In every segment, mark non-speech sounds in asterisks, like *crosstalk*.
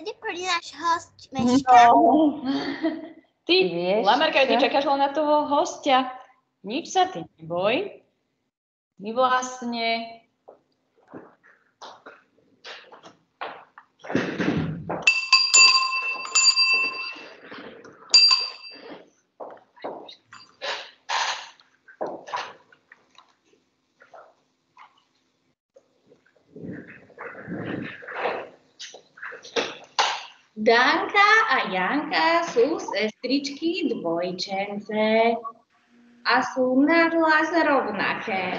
Kde prvý náš host, Meška? No. *laughs* Ty, Vieš Lamarka, ty čakáš len na toho hostia. Nič sa ty neboj. My vlastne... Danka a Janka sú sestričky dvojčence a sú na hlas rovnaké.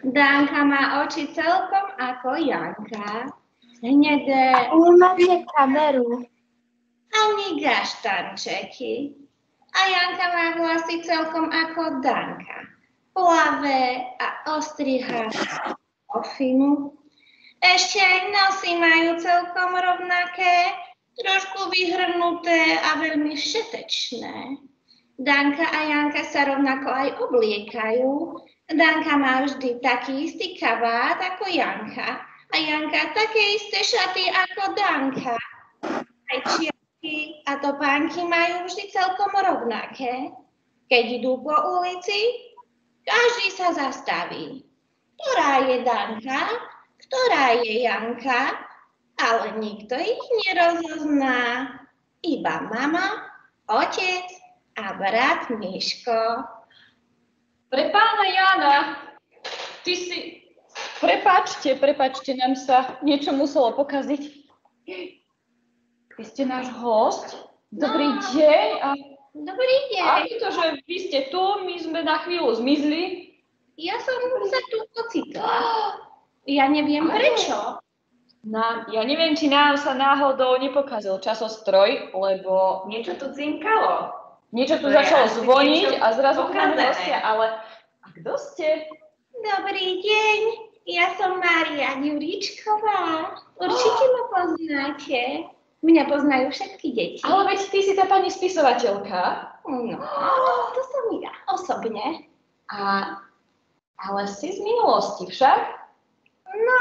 Danka má oči celkom ako Janka, hnedé Nemáte kameru. ani gaštančeky. A Janka má vlasy celkom ako Danka, plavé a ostrihané ofinu. Ešte aj nosy majú celkom rovnaké, trošku vyhrnuté a veľmi všetečné. Danka a Janka sa rovnako aj obliekajú. Danka má vždy taký istý kabát ako Janka a Janka také isté šaty ako Danka. Aj čiapky a topánky majú vždy celkom rovnaké. Keď idú po ulici, každý sa zastaví. Ktorá je Danka, ktorá je Janka, ale nikto ich nerozozná. Iba mama, otec a brat Miško. Pre pána Jana, ty si... Prepačte, prepačte, nám sa niečo muselo pokaziť. Vy ste náš host. Dobrý No. deň. A Dobrý deň. ako to, že vy ste tu, my sme na chvíľu zmizli? Ja som sa tu ocitla. Ja neviem Áno. prečo. Na, ja neviem, či nám sa náhodou nepokazil časostroj, lebo Niečo tu cinkalo. niečo tu To začalo zvoniť a zrazu máme hostia, ale a kto ste? Dobrý deň. Ja som Mária Ďuričková. Určite ma poznáte. Mňa poznajú všetky deti. Ale veď ty si tá pani spisovateľka. No, to som ja osobne. A, ale si z minulosti však? No,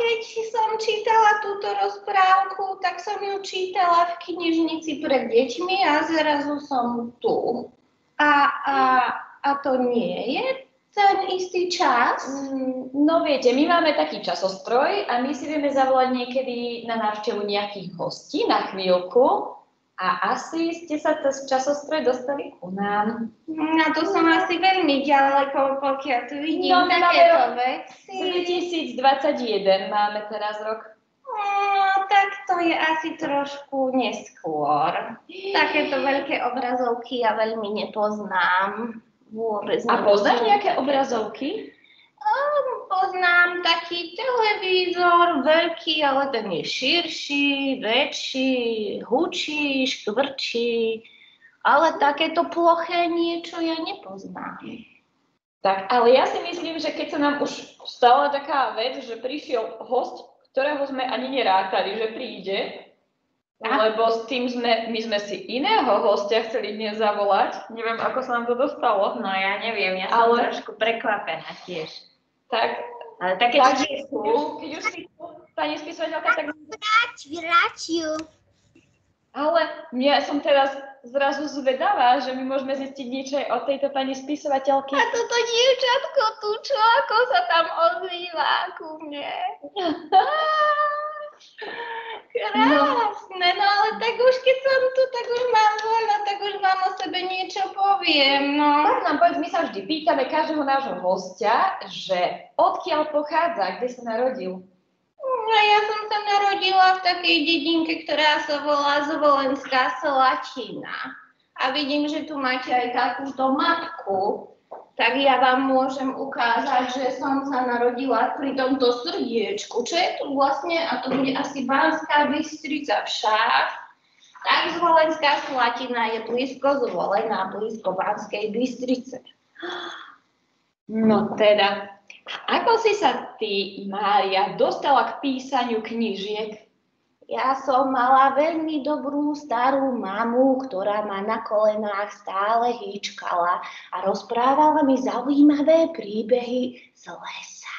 keď som čítala túto rozprávku, tak som ju čítala v knižnici pred deťmi a zrazu som tu. A, a, a to nie je ten istý čas? Mm, No viete, my máme taký časostroj a my si vieme zavolať niekedy na návštevu nejakých hostí na chvíľku a asi ste sa cez časostroj dostali ku nám. No to som asi veľmi ďaleko, pokiaľ tu vidím No, takéto veci. 2021 máme teraz rok. No, tak to je asi trošku neskôr. Takéto veľké obrazovky ja veľmi nepoznám. Vôbec A poznáš nejaké obrazovky? Poznám taký televízor, veľký, ale ten je širší, väčší, hučí, škvrčí. Ale takéto ploché niečo ja nepoznám. Tak, ale ja si myslím, že keď sa nám už stala taká vec, že prišiel host, ktorého sme ani nerátali, že príde, A? lebo s tým sme, my sme si iného hostia chceli dnes zavolať. Neviem, ako sa nám to dostalo. No ja neviem, ja som Ale- trošku prekvapená tiež. Tak, Ale také tak veci keď sú. už, keď už si tu, pani spisovateľka, tak... Vrať, vrať ju. Ale ja som teraz zrazu zvedavá, že my môžeme zistiť niečo aj od tejto pani spisovateľky. A toto dievčatko tu, čo ako sa tam ozýva ku mne. *laughs* Krásne, no ale tak už keď som tu, tak už mám voľno, tak už vám o sebe niečo poviem, no. Tak nám povedz, my sa vždy pýtame každého nášho hostia, že odkiaľ pochádza, kde sa narodil. No ja som sa narodila v takej dedinke, ktorá sa volá Zvolenská Slatina. A vidím, že tu máte aj takúto mapku. Tak ja vám môžem ukázať, že som sa narodila pri tomto srdiečku. Čo je tu vlastne? A to bude asi Banská Bystrica však. Tak Zvolenská Slatina je blízko Zvolená, blízko Banskej Bystrice. No teda, ako si sa ty, Mária, dostala k písaniu knížiek? Ja som mala veľmi dobrú starú mamu, ktorá ma na kolenách stále hýčkala a rozprávala mi zaujímavé príbehy z lesa.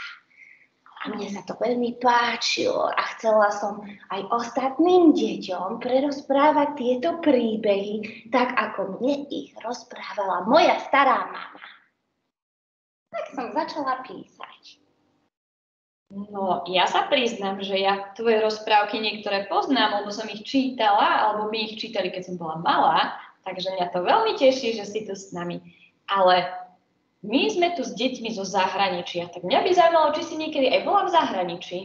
A mne sa to veľmi páčilo a chcela som aj ostatným deťom prerozprávať tieto príbehy, tak ako mne ich rozprávala moja stará mama. Tak som začala písať. No, ja sa priznám, že ja tvoje rozprávky niektoré poznám, lebo som ich čítala, alebo my ich čítali, keď som bola malá, takže mňa to veľmi teší, že si tu s nami. Ale my sme tu s deťmi zo zahraničia, tak mňa by zaujímalo, či si niekedy aj bola v zahraničí.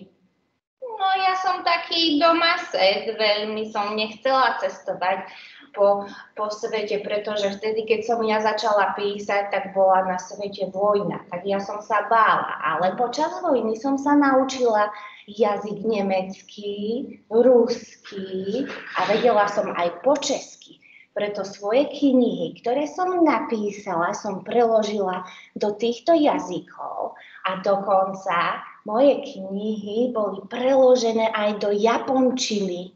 No ja som taký domased, veľmi som nechcela cestovať po, po svete, pretože vtedy, keď som ja začala písať, tak bola na svete vojna, tak ja som sa bála. Ale počas vojny som sa naučila jazyk nemecký, ruský a vedela som aj po česky. Preto svoje knihy, ktoré som napísala, som preložila do týchto jazykov a dokonca moje knihy boli preložené aj do japončiny.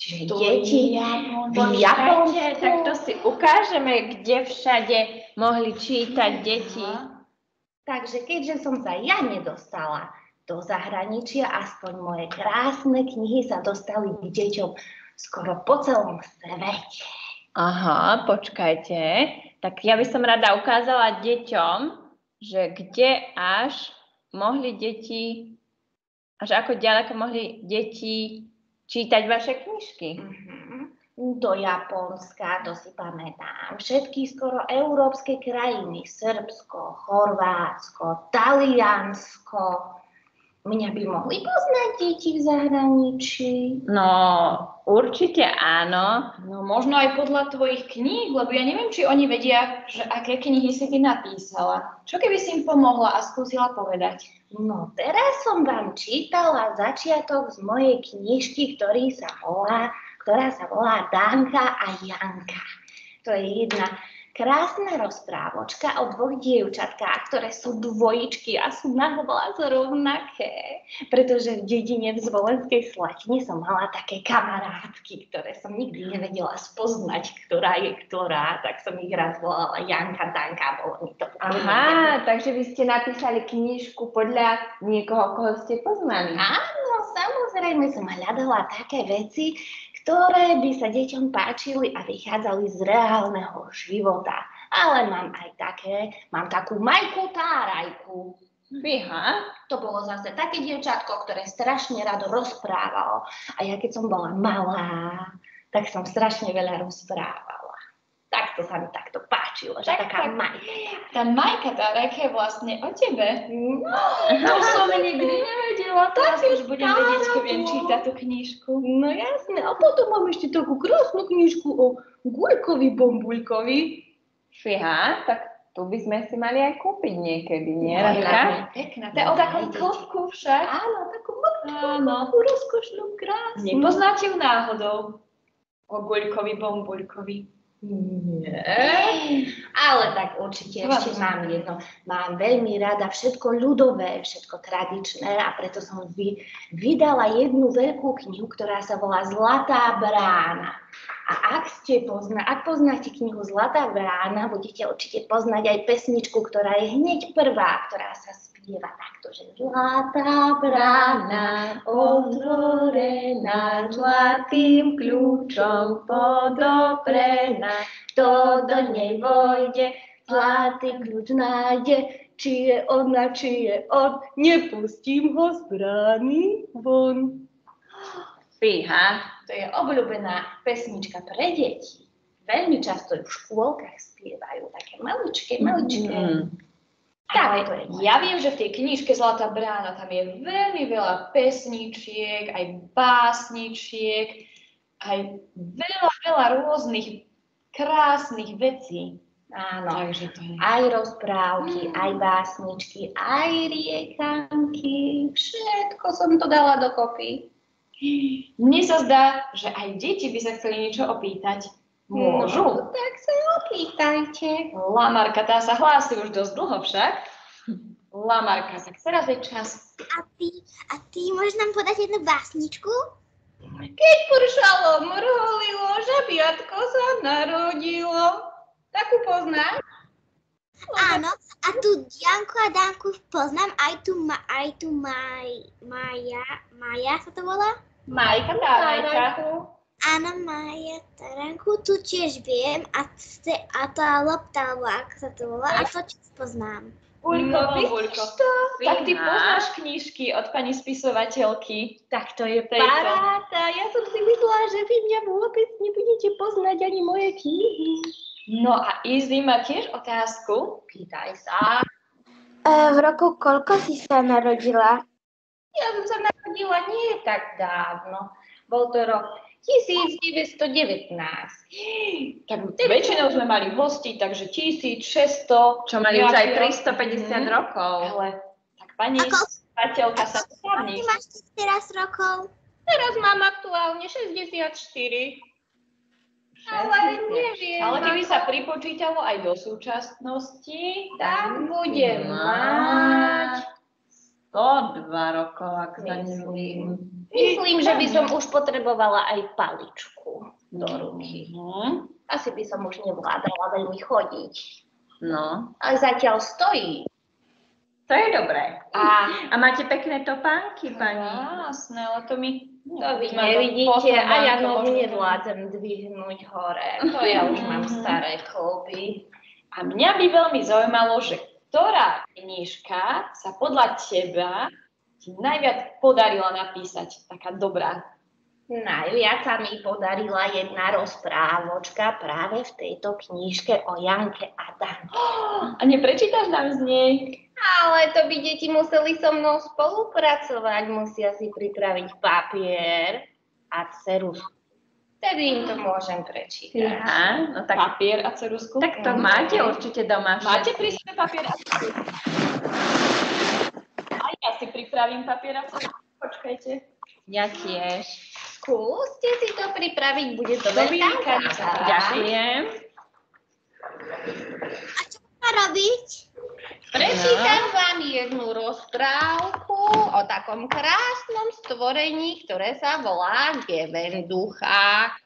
Čiže deti v Japonsku... tak to si ukážeme, kde všade mohli čítať deti. Takže keďže som sa ja nedostala do zahraničia, aspoň moje krásne knihy sa dostali k deťom skoro po celom svete. Aha, počkajte. Tak ja by som rada ukázala deťom, že kde až mohli deti, až ako ďaleko mohli deti čítať vaše knižky. Mhm. Do Japonska, to si pamätám. Všetky skoro európske krajiny. Srbsko, Chorvátsko, Taliansko. Mňa by mohli poznať deti v zahraničí. No, určite áno. No možno aj podľa tvojich kníh, lebo ja neviem, či oni vedia, že aké knihy si ty napísala. Čo keby si im pomohla a skúsila povedať? No teraz som vám čítala začiatok z mojej knižky, ktorý sa volá, ktorá sa volá Danka a Janka. To je jedna krásna rozprávočka o dvoch dievčatkách, ktoré sú dvojičky a sú nahlas rovnaké. Pretože v dedine v Zvolenskej Slatine som mala také kamarátky, ktoré som nikdy nevedela spoznať, ktorá je ktorá, tak som ich raz volala Janka, Danka, bolo mi to. Aha, takže vy ste napísali knižku podľa niekoho, koho ste poznali. Áno, samozrejme som hľadala také veci, ktoré by sa deťom páčili a vychádzali z reálneho života. Ale mám aj také, mám takú Majku Tárajku. Fíha. To bolo zase také dievčatko, ktoré strašne rado rozprávalo. A ja keď som bola malá, tak som strašne veľa rozprávala. Tak to sa mi takto páčilo, že Tak, taká tak. Majka. Tá Majka Tárek je vlastne o tebe. No, To som nikdy nevedela, teraz už budem vedieť, keď budem čítať tú knižku. No jasne, a potom mám ešte takú krásnu knižku o Guľkovi Bombuľkovi. Fíha, tak tu by sme si mali aj kúpiť niekedy, nie, No, Radka? Pekná. To je o takom klopku však. Áno, takú Áno. rozkošnú, krásnu. Nepoznáte ju náhodou? O Guľkovi Bombuľkovi. Nie. Ale tak určite ešte mám jedno. Mám veľmi rada všetko ľudové, všetko tradičné a preto som vy, vydala jednu veľkú knihu, ktorá sa volá Zlatá brána. A ak, ste pozna, ak poznáte knihu Zlatá brána, budete určite poznať aj pesničku, ktorá je hneď prvá, ktorá sa spieva takto, že Zlatá brána otvorená zlatým kľúčom podoprená. Kto do nej vojde, zlatý kľúč nájde, či je ona, či je on, nepustím ho z brány von. Fíha. To je obľúbená pesnička pre deti. Veľmi často ju v škôlkach spievajú, také maličké, maličké. Mm. Tak, ja viem, že v tej knižke Zlatá brána tam je veľmi veľa pesničiek, aj básničiek, aj veľa, veľa rôznych krásnych vecí. Áno. Takže to je... Aj rozprávky, aj básničky, aj riekanky, všetko som to dala dokopy. Mne sa zdá, že aj deti by sa chceli niečo opýtať. Môžu. No, tak sa opýtajte. Lamarka, tá sa hlási už dosť dlho však. Lamarka, tak teraz je čas. A ty, a ty môžeš nám podať jednu básničku? Keď pršalo, mrholilo, žabiatko sa narodilo. Takú poznáš? Áno, a tu Janku a Danku poznám, aj tu, ma, aj tu Maj, Maja, Maja sa to volá? Majka, Tárajka. Áno, Maja Taranku, tu tiež viem a, te, a tá lopta, alebo ako sa to volá, a to tiež poznám. Buľko, No, Buľko. to? Tak ty Fína. poznáš knižky od pani spisovateľky. Tak to je Tejto. paráda. Ja som si myslela, že vy mňa vôbec nebudete poznať ani moje knihy. No a Izzy má tiež otázku. Pýtaj sa. E, v roku koľko si sa narodila? Ja som sa narodila nie tak dávno. Bol to rok 1919. Tak väčšinou sme mali hosti, takže 1600. Čo mali už aj nejaký- 350 Mhm. rokov. Ale tak pani A koľko- spisovateľka sa správne. máš teraz rokov? Teraz mám aktuálne 64. Ale neviem. Ale keby ako- sa pripočítalo aj do súčasnosti, tak budem mať 102 rokov, ak sa Myslím. Myslím, že by som už potrebovala aj paličku do ruky. Mhm. Asi by som už nevládala veľmi chodiť. No, Ale zatiaľ stojí. to je dobré. A A máte pekné topánky, pani? Jasné, ale to my... to vy nevidíte a ja nohu nevládzem dvihnúť hore. To ja už mám staré kloby. A mňa by veľmi zaujímalo, že ktorá knižka sa podľa teba najviac podarila napísať, taká dobrá. Najviac sa mi podarila jedna rozprávočka práve v tejto knižke o Janke a Danke. *gasps* A neprečítaš nám z nej? Ale to by deti museli so mnou spolupracovať, musia si pripraviť papier a ceruzku. Vtedy im to môžem prečítať. Aha, no tak, Papier a ceruzku? tak to Mhm. máte určite doma Máte pri sebe papier a ceruzku? Si pripravím papier a ceruzku. Počkajte. Ja tiež. Skúste si to pripraviť, bude to veľká nech sa zábava. páči. Ďakujem. Má robiť? Prečítam vám jednu rozprávku o takom krásnom stvorení, ktoré sa volá Gevenducha.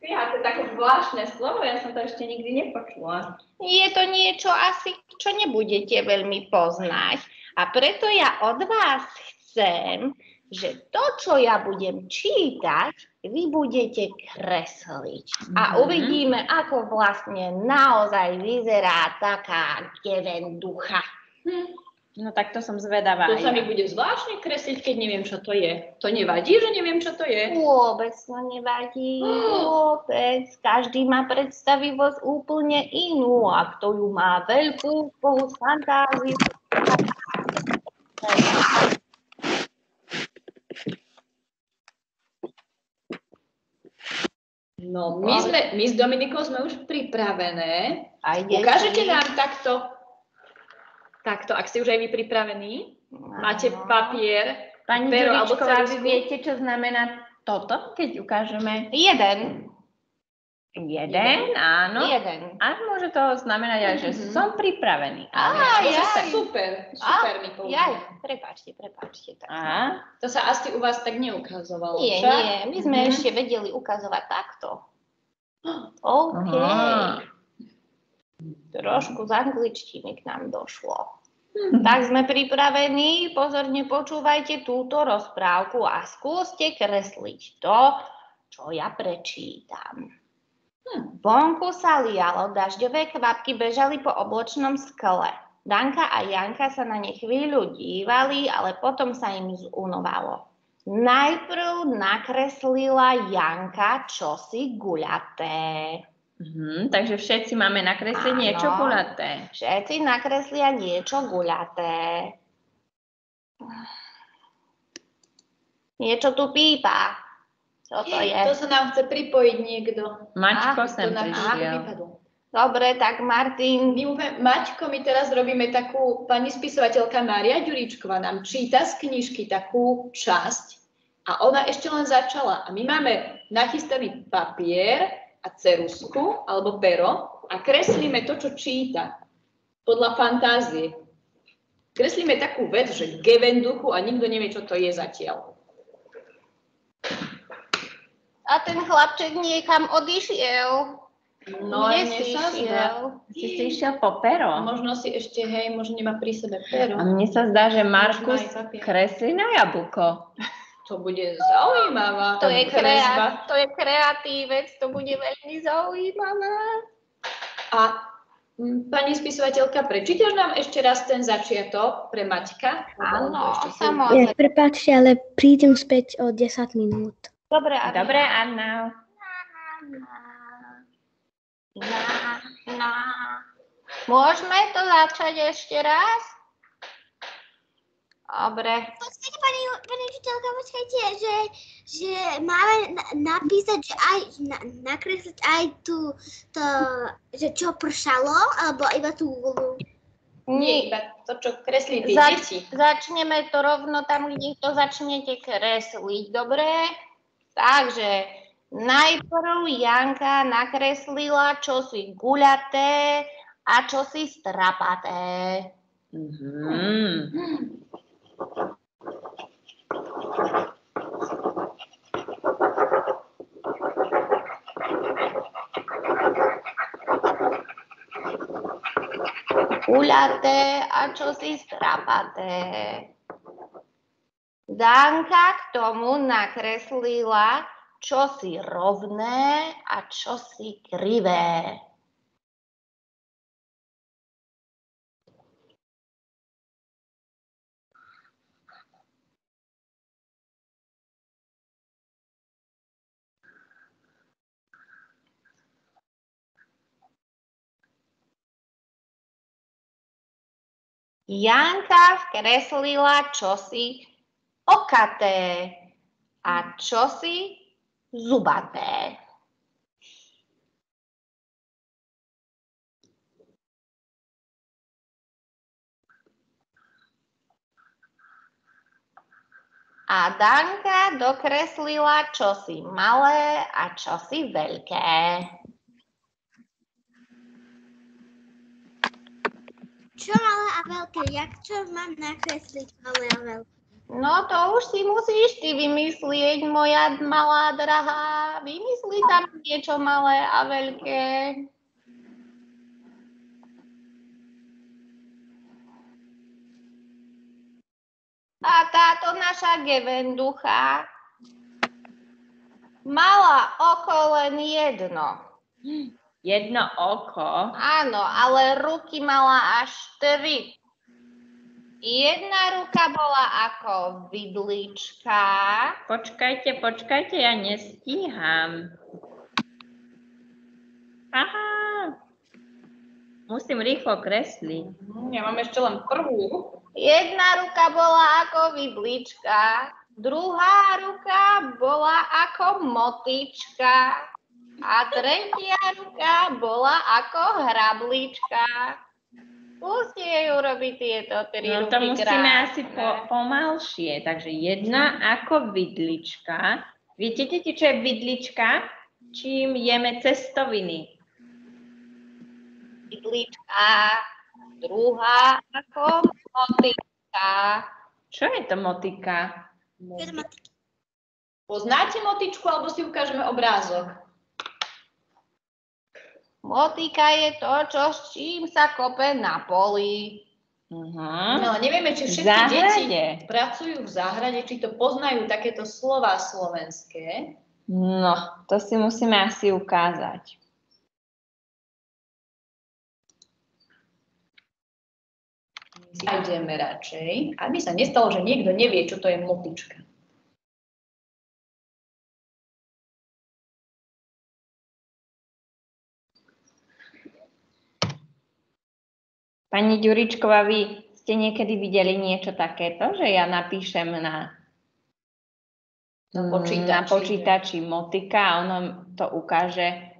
Ja, to je také zvláštne slovo, ja som to ešte nikdy nepočula. Je to niečo asi, čo nebudete veľmi poznať. A preto ja od vás chcem, že to, čo ja budem čítať, vy budete kresliť. A Mhm. uvidíme, ako vlastne naozaj vyzerá taká gevenducha. No tak to som zvedavá. To sa mi bude zvláštne kresliť, keď neviem, čo to je. To nevadí, že neviem, čo to je? Vôbec to nevadí, vôbec. Každý má predstavivosť úplne inú a kto ju má veľkú, spolu fantáziu. No, my, sme, my s Dominikou sme už pripravené. Aj Ukážete nám takto, takto, ak ste už aj vy pripravení. Máte papier. Pani pero alebo vy viete, čo znamená toto, keď ukážeme Jeden. Jeden? Áno. Jeden. A môže to znamenať aj, že Mhm. som pripravený. Á, ja- Super, super mi Jaj, povedal. prepáčte, prepáčte. Tak. Á, To sa asi u vás tak neukazovalo. Nie, však? nie, my sme Mhm. ešte vedeli ukazovať takto. *gasps* OK. Aha. Trošku z angličtiny k nám došlo. Tak sme pripravení, pozorne počúvajte túto rozprávku a skúste kresliť to, čo ja prečítam. Vonku sa lialo, dažďové kvapky bežali po obločnom skle. Danka a Janka sa na ne chvíľu dívali, ale potom sa im zunovalo. Najprv nakreslila Janka čosi guľaté. Mhm, takže všetci máme nakresliť Áno. niečo kulaté. Všetci nakreslia niečo guľaté. Niečo tu pípa. Čo to je? To sa nám chce pripojiť niekto. Mačko Á, sem prišiel. Dobre, tak Martin, My Maťko, my teraz robíme takú, pani spisovateľka Mária Ďuričková nám číta z knižky takú časť a ona ešte len začala. A my máme nachystaný papier a cerusku alebo pero a kreslíme to, čo číta podľa fantázie. Kreslíme takú vec, že gevenduchu a nikto nevie, čo to je zatiaľ. A ten chlapček niekam odišiel. No, Kde si sa zdá. šiel? Si si išiel po pero. Možno si ešte, hej, možno nemá pri sebe pero. A mne sa zdá, že Markus kreslí na jablko. To bude zaujímavá To je, kresba. krea- to je kreatívec, to bude veľmi zaujímavé. A mm, pani spisovateľka, prečítaš nám ešte raz ten začiatok pre Maťka? Áno, samozrejme. Ja, prepáčte, ale prídem späť o 10 minút. Dobre, Anna. Dobre, Anna. Na, na. Môžeme to začať ešte raz? Dobre. Počkajte, pani, pani učiteľka, počkajte, že, že máme na, napísať, že aj, na, nakresliť aj tu, to, že čo pršalo, alebo iba tú úlohu. Nie, iba to, čo kreslí tie Zač- deti. Začneme to rovno tam, kde to začnete kresliť, dobre? Takže najprv Janka nakreslila čosi guľaté a čosi strapaté. Mhm. Guľaté a čosi strapaté. Danka k tomu nakreslila čosi rovné a čosi krivé. Janka vkreslila čosi okaté a čosi zubaté. A Danka dokreslila čosi malé a čosi veľké. Čo malé a veľké? Jak čo mám nakresliť malé a veľké? No to už si musíš ty vymyslieť, moja malá drahá. Vymysli tam niečo malé a veľké. A táto naša gevenducha mala oko len jedno. Jedno oko. Áno, ale ruky mala až tri. Jedna ruka bola ako vidlička, Počkajte, počkajte, ja nestíham. Aha. Musím rýchlo kresliť. Ja mám ešte len prvú. jedna ruka bola ako vidlička, druhá ruka bola ako motička a tretia ruka bola ako hrablička. Skúste jej urobiť tieto tri No to musíme krásne. asi po, pomalšie. Takže jedna ako vidlička. Viete, deti, čo je vidlička? Čím jeme cestoviny. Vidlička, druhá ako motička. Čo je to motika? Poznáte motičku, alebo si ukážeme obrázok? Motika je to, čo s čím sa kope na poli. Uh-huh. No, nevieme, či všetky deti záhrade. pracujú v záhrade, či to poznajú takéto slova slovenské. No, to si musíme asi ukázať. Ideme radšej, aby sa nestalo, že niekto nevie, čo to je motička. Pani Ďuričková, vy ste niekedy videli niečo takéto, že ja napíšem na, Na mm, počítači. na počítači motika a ono to ukáže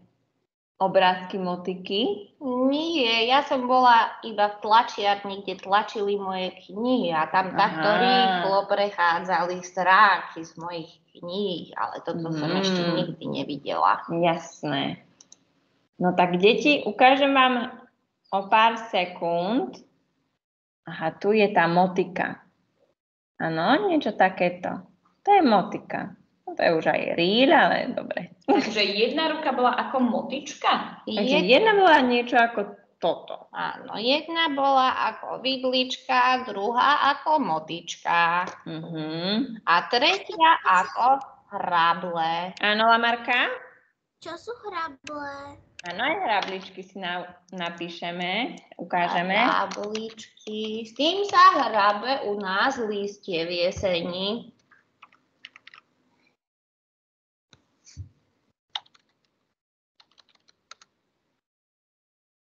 obrázky motiky? Nie, ja som bola iba v tlačiarni, kde tlačili moje knihy a tam takto Aha. rýchlo prechádzali stránky z mojich kníh, ale toto som Mm. ešte nikdy nevidela. Jasné. No tak deti, ukážem vám o pár sekúnd. Aha, tu je tá motika. Áno, niečo takéto. To je motika. No, to je už aj rýl, ale dobre. Takže jedna ruka bola ako motička. Takže jedna bola niečo ako toto. Áno, jedna bola ako vidlička, druhá ako motička Mhm. a tretia ako hrable. Áno, Lamarka? Čo sú hrable? Áno, aj hrabličky si na, napíšeme, ukážeme. Hrabličky. S tým sa hrabe u nás listie v jeseni.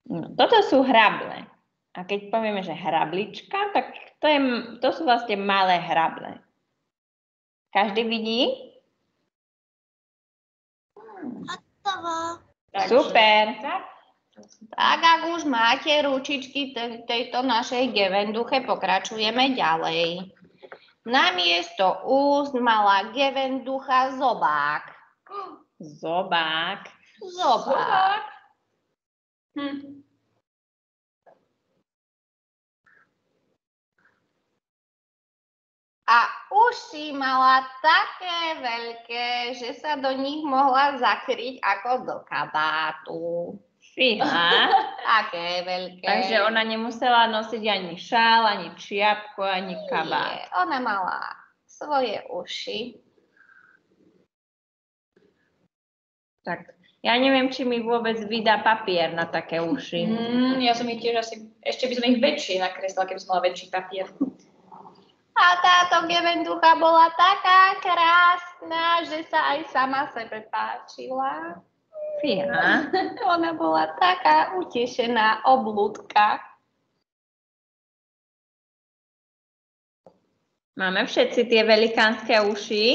No, toto sú hrable. A keď povieme, že hrablička, tak to, je, to sú vlastne malé hrable. Každý vidí? Hotovo. Takže- Super. Tak. Tak ak už máte ručičky te- tejto našej gevenduche, pokračujeme ďalej. Namiesto úst mala gevenducha zobák. Zobák. Zobák. Hm. A uši mala také veľké, že sa do nich mohla zakryť ako do kabátu. Fíha. *laughs* Také veľké. Takže ona nemusela nosiť ani šál, ani čiapku, ani kabát. Nie, ona mala svoje uši. Tak ja neviem, či mi vôbec vydá papier na také uši. Mm, ja som ich tiež asi, ešte by som ich väčšie nakreslila, keby som mala väčší papier. A táto gevenducha bola taká krásna, že sa aj sama sebe páčila. Fíha. *laughs* Ona bola taká utešená oblúdka. Máme všetci tie velikánske uši.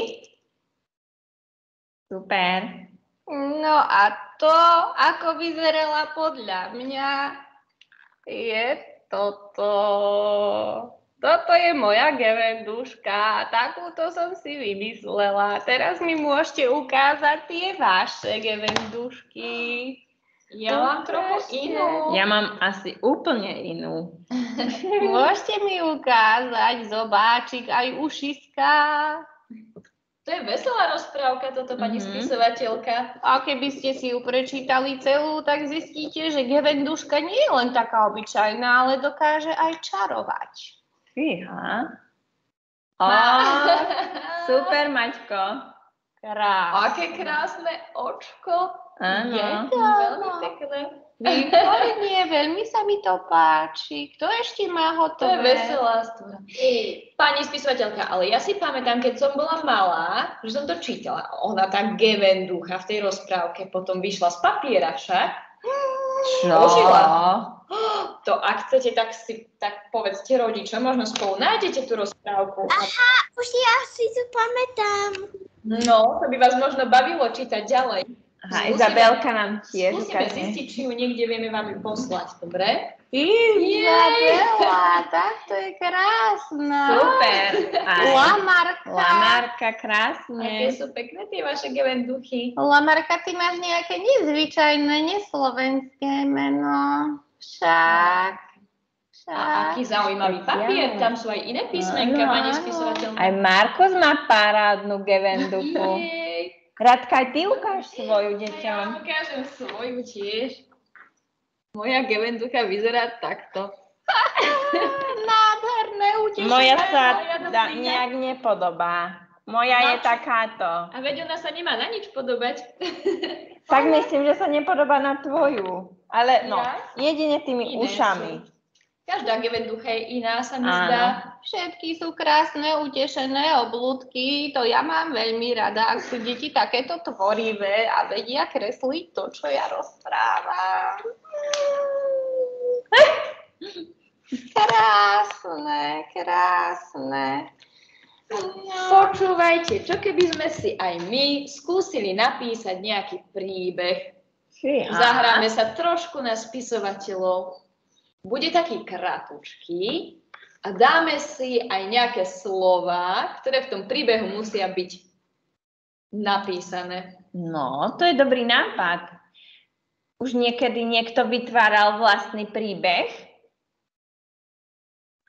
Super. No a to, ako vyzerala podľa mňa, je toto. Toto je moja gevenduška. Takúto som si vymyslela. Teraz mi môžete ukázať tie vaše gevendušky. Ja mám trochu inú. Ja mám asi úplne inú. *laughs* Môžete mi ukázať zobáčik aj ušiska. To je veselá rozprávka toto, pani Mhm. spisovateľka. A keby ste si ju prečítali celú, tak zistíte, že gevenduška nie je len taká obyčajná, ale dokáže aj čarovať. Fíha. Ó, super, Maťko. Krás. Aké krásne očko. Je Áno. to veľmi pekné. Výborne, veľmi sa mi to páči. Kto ešte má To je hotové? veselá stvora. Pani spisovateľka, ale ja si pamätám, keď som bola malá, že som to čítala. Ona tá gevenducha v tej rozprávke potom vyšla z papiera však. Čo? Ožila. *gasps* To ak chcete, tak si tak povedzte rodičom, možno spolu nájdete tú rozprávku. Už ja si to pamätám. No, to by vás možno bavilo čítať ďalej. Aha, Skúsime- Izabelka nám tiež ukáže. zistiť, či ju niekde vieme vám ju poslať, dobre? Izabela, tak to je krásna. Super. Aj. Lamarka. Lamarka, Aké krásne. sú pekné tie vaše gevenduchy. Lamarka, ty máš nejaké nezvyčajné, neslovenské meno. Však. A Však. aký zaujímavý papier, Ja. tam sú aj iné písmenka, Áno, pani áno. spisovateľka. Aj Markus má parádnu gevenduchu. *laughs* Jej, Radka, aj ty ukáž svoju a ja deťom. vám ukážem svoju tiež. Moja gevenducha vyzerá takto. *laughs* Nádherné, utešené. Moja sa ja da, nejak nepodobá. Moja No je takáto. A veď ona sa nemá na nič podobať. *laughs* Tak myslím, že sa nepodobá na tvoju. Ale no, Ja? jedine tými Iné ušami. sú. Každá gevenducha je iná, sa mi Áno. zdá. Všetky sú krásne, utešené oblúdky. To ja mám veľmi rada, ak sú deti takéto tvorivé a vedia kresliť to, čo ja rozprávam. *laughs* Krásne, krásne. Počúvajte, čo keby sme si aj my skúsili napísať nejaký príbeh. Fíha. Zahráme sa trošku na spisovateľov. Bude taký kratučký a dáme si aj nejaké slova, ktoré v tom príbehu musia byť napísané. No, to je dobrý nápad. Už niekedy niekto vytváral vlastný príbeh?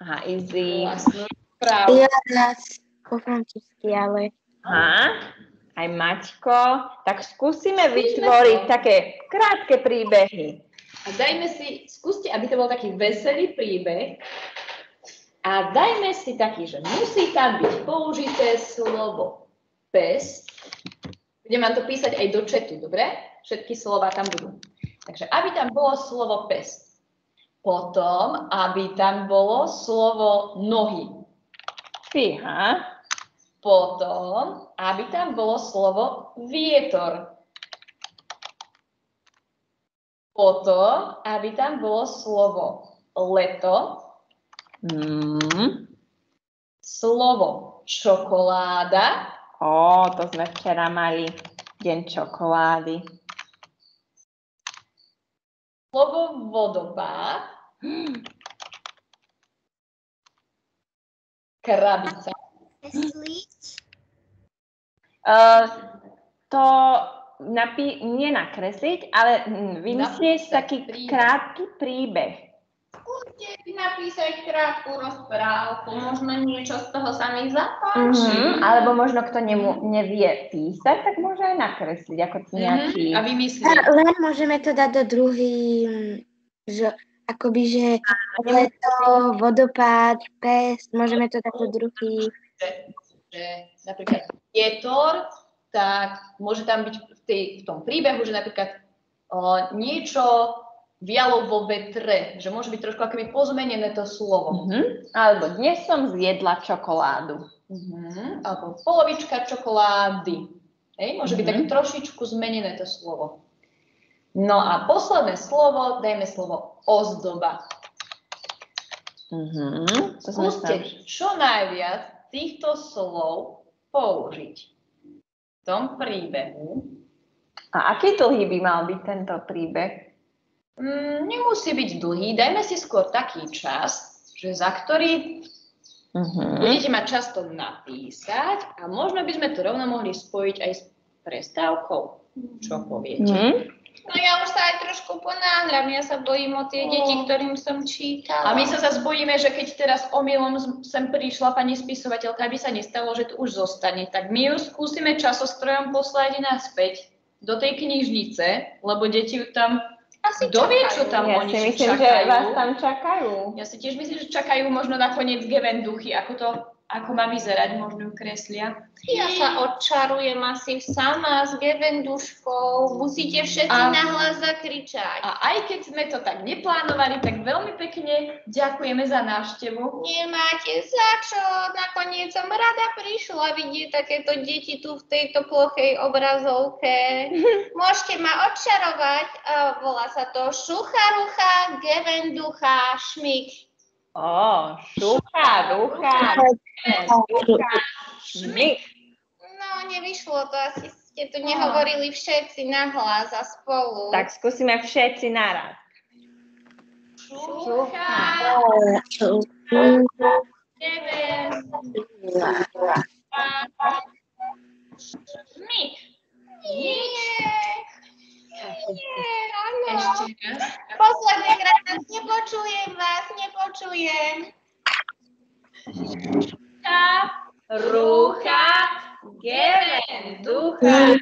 Aha, easy. Vlastnú. Ja raz po francúzsky, ale Aha. aj Maťko. Tak skúsime vytvoriť to. také krátke príbehy. A dajme si, skúste, aby to bol taký veselý príbeh. A dajme si taký, že musí tam byť použité slovo pes. Budem vám to písať aj do četu, dobre? Všetky slova tam budú. Takže aby tam bolo slovo pes. Potom, aby tam bolo slovo nohy. Fíha. Potom, aby tam bolo slovo vietor. Potom, aby tam bolo slovo leto, Mm. slovo čokoláda, Ó, to sme včera mali. Deň čokolády. slovo vodopád, *gasps* krabica, Kresliť. Uh, to napí- nie nakresliť, ale hm, vymyslieť taký príbeh. krátky príbeh. Skúste napísať krátku rozprávku, možno niečo z toho sa mi zapáči. Mhm, alebo možno kto nemu, nevie písať, tak môže aj nakresliť ako nejaký... Mhm, a vymyslieť. Len môžeme to dať do druhý, mm, že akoby, že leto, vodopád, pes, môžeme to dať do druhý. Že, že napríklad vietor, tak môže tam byť v, tej, v tom príbehu, že napríklad o, niečo vialo vo vetre, že môže byť trošku akoby pozmenené to slovo. Mhm. Alebo dnes som zjedla čokoládu. Mhm. Alebo polovička čokolády. Hej, môže byť tak Mhm. trošičku zmenené to slovo. No a posledné slovo, dajme slovo ozdoba. Mhm. To Skúste čo najviac týchto slov použiť v tom príbehu. A aký dlhý by mal byť tento príbeh? Mm, nemusí byť dlhý, dajme si skôr taký čas, že za ktorý Mhm. budete mať čas to napísať a možno by sme to rovno mohli spojiť aj s prestávkou. Čo poviete? Mhm. No ja už sa aj trošku ponáhľam, ja sa bojím o tie deti, ktorým som čítala. A my sa zase bojíme, že keď teraz omylom sem prišla pani spisovateľka, aby sa nestalo, že tu už zostane, tak my ju skúsime časostrojom poslať naspäť do tej knižnice, lebo deti ju tam, Asi kto vie, čo tam Ja oni si myslím, že čakajú. vás tam čakajú. Ja si tiež myslím, že čakajú možno nakoniec gevenduchy, ako to, ako má vyzerať, možno ju kreslia. Ja sa odčarujem asi sama s gevenduškou. Musíte všetci A- nahlas zakričať. A aj keď sme to tak neplánovali, tak veľmi pekne ďakujeme za návštevu. Nemáte za čo, nakoniec som rada prišla vidieť takéto deti tu v tejto plochej obrazovke. *laughs* Môžete ma odčarovať, volá sa to šucharucha, gevenducha, šmik. Ó, šucha, ducha, ducha, šmik. No, nevyšlo to, asi ste tu nehovorili všetci nahlas a spolu. Tak skúsime všetci naraz. Šucha, šmik. Nie, nie, áno. Ešte raz. Posledný krát nepočujem vás, nepočujem. Šucha, rucha, geven, ducha.